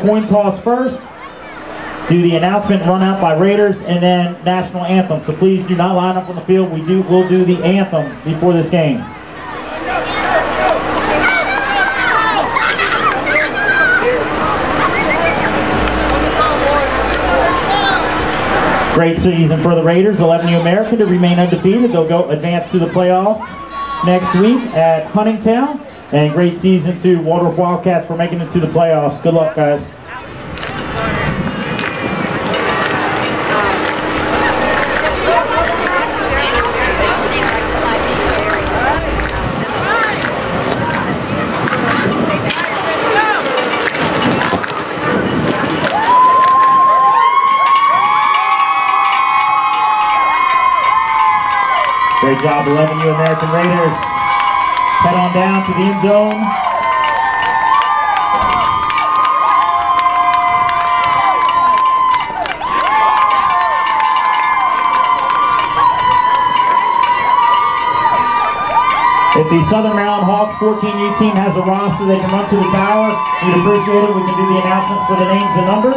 Coin toss first, do the announcement run out by Raiders, and then national anthem. So please do not line up on the field. We do will do the anthem before this game. Great season for the Raiders. 11U American to remain undefeated. They'll go advance to the playoffs next week at Huntingtown. And great season to Waldorf Wildcats for making it to the playoffs. Good luck, guys. Great job, 11U American Raiders. Head on down to the end zone. If the Southern Maryland Hawks 14U team has a roster they can run to the tower, we'd appreciate it. We can do the announcements for the names and numbers.